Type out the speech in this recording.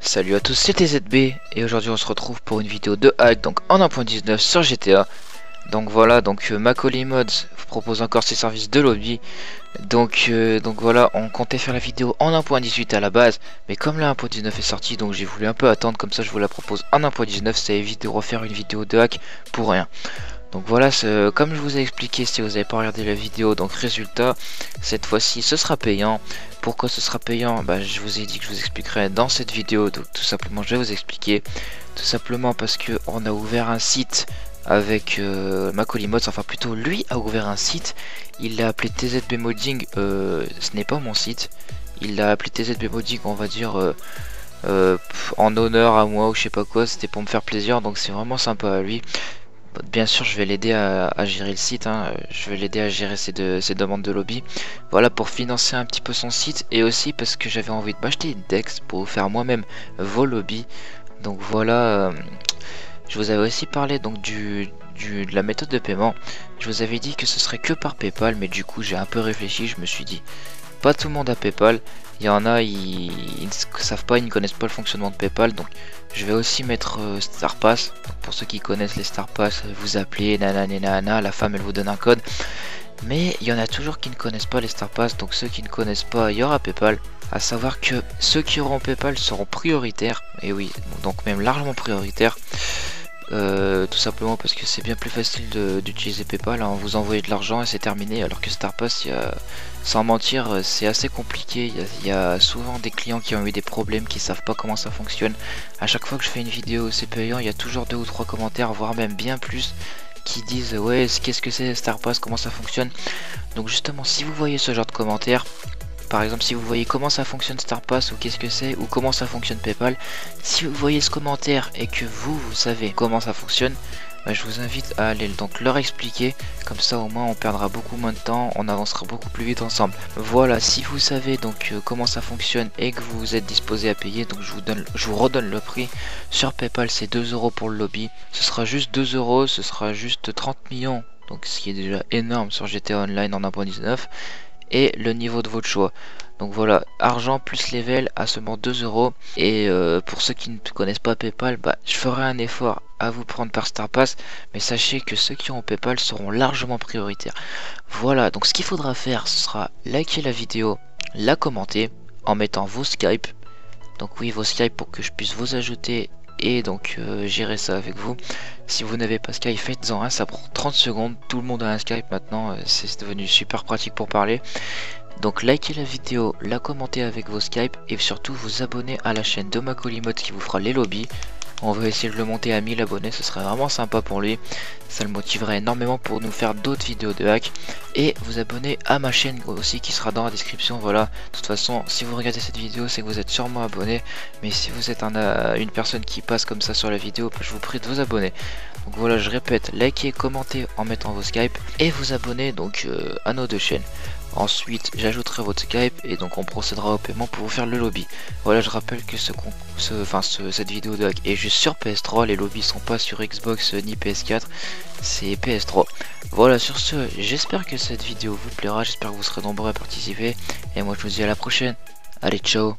Salut à tous, c'était ZB et aujourd'hui on se retrouve pour une vidéo de hack donc en 1.19 sur GTA. Donc voilà, donc euh, Macaulay Mods vous propose encore ses services de lobby. Donc euh, donc voilà, on comptait faire la vidéo en 1.18 à la base, mais comme la 1.19 est sortie, donc j'ai voulu un peu attendre comme ça je vous la propose en 1.19, ça évite de refaire une vidéo de hack pour rien. Donc voilà, comme je vous ai expliqué si vous n'avez pas regardé la vidéo, donc résultat, cette fois-ci ce sera payant. Pourquoi ce sera payant? Bah, Je vous ai dit que je vous expliquerai dans cette vidéo, donc tout simplement je vais vous expliquer. Tout simplement parce que on a ouvert un site avec euh, enfin plutôt lui a ouvert un site, il l'a appelé TZB Modding, euh, ce n'est pas mon site, il l'a appelé TZB Modding on va dire euh, euh, en honneur à moi ou je sais pas quoi, c'était pour me faire plaisir donc c'est vraiment sympa à lui. Bien sûr, je vais l'aider à, gérer le site. Hein. Je vais l'aider à gérer ses, demandes de lobby. Voilà, pour financer un petit peu son site. Et aussi parce que j'avais envie de m'acheter une Dex pour faire moi-même vos lobbies. Donc voilà. Euh, je vous avais aussi parlé donc de la méthode de paiement. Je vous avais dit que ce serait que par Paypal. Mais du coup, j'ai un peu réfléchi. Je me suis dit, pas tout le monde a Paypal. Il y en a, ils, ne savent pas, ils ne connaissent pas le fonctionnement de Paypal. Donc je vais aussi mettre euh, StarPass. pour ceux qui connaissent les StarPass, vous appelez nanana, la femme elle vous donne un code. Mais il y en a toujours qui ne connaissent pas les StarPass. Donc ceux qui ne connaissent pas, il y aura Paypal. À savoir que ceux qui auront Paypal seront prioritaires. Et oui, donc même largement prioritaires. Euh, tout simplement parce que c'est bien plus facile d'utiliser Paypal, hein. vous envoyez de l'argent et c'est terminé, alors que StarPass, sans mentir, c'est assez compliqué, il y, a, souvent des clients qui ont eu des problèmes, qui savent pas comment ça fonctionne. À chaque fois que je fais une vidéo c'est payant, il y a toujours deux ou trois commentaires, voire même bien plus, qui disent ouais qu'est-ce que c'est StarPass, comment ça fonctionne? Donc justement si vous voyez ce genre de commentaires, par exemple, si vous voyez comment ça fonctionne StarPass ou qu'est-ce que c'est ou comment ça fonctionne PayPal, si vous voyez ce commentaire et que vous, savez comment ça fonctionne, bah, je vous invite à aller donc leur expliquer. Comme ça, au moins, on perdra beaucoup moins de temps, on avancera beaucoup plus vite ensemble. Voilà, si vous savez donc euh, comment ça fonctionne et que vous êtes disposé à payer, donc je vous donne, je vous redonne le prix sur PayPal, c'est 2 euros pour le lobby. Ce sera juste 2 euros, ce sera juste 30 millions donc ce qui est déjà énorme sur GTA Online en 1.19 et le niveau de votre choix. Donc voilà, argent plus level à seulement 2 euros. Et euh, pour ceux qui ne connaissent pas Paypal, bah, je ferai un effort à vous prendre par StarPass. Mais sachez que ceux qui ont Paypal seront largement prioritaires. Voilà, donc ce qu'il faudra faire, ce sera liker la vidéo, la commenter en mettant vos Skype. Donc oui, vos Skype pour que je puisse vous ajouter et donc euh, gérer ça avec vous. Si vous n'avez pas Skype, faites-en un, ça prend 30 secondes, tout le monde a un Skype maintenant, euh, c'est devenu super pratique pour parler. Donc likez la vidéo, la commentez avec vos Skype et surtout vous abonnez à la chaîne de Macaulay qui vous fera les lobbies. On va essayer de le monter à 1000 abonnés, ce serait vraiment sympa pour lui. Ça le motiverait énormément pour nous faire d'autres vidéos de hack. Et vous abonner à ma chaîne aussi qui sera dans la description. Voilà, de toute façon, si vous regardez cette vidéo, c'est que vous êtes sûrement abonné. Mais si vous êtes euh, une personne qui passe comme ça sur la vidéo, je vous prie de vous abonner. Donc voilà, je répète, likez, commentez en mettant vos Skype et vous abonnez donc euh, à nos deux chaînes. Ensuite, j'ajouterai votre Skype et donc on procédera au paiement pour vous faire le lobby. Voilà, je rappelle que ce, cette vidéo de hack est juste sur PS3. Les lobbies sont pas sur Xbox ni PS4, c'est PS3. Voilà, sur ce, j'espère que cette vidéo vous plaira. J'espère que vous serez nombreux à participer. Et moi, je vous dis à la prochaine. Allez, ciao